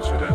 Amsterdam.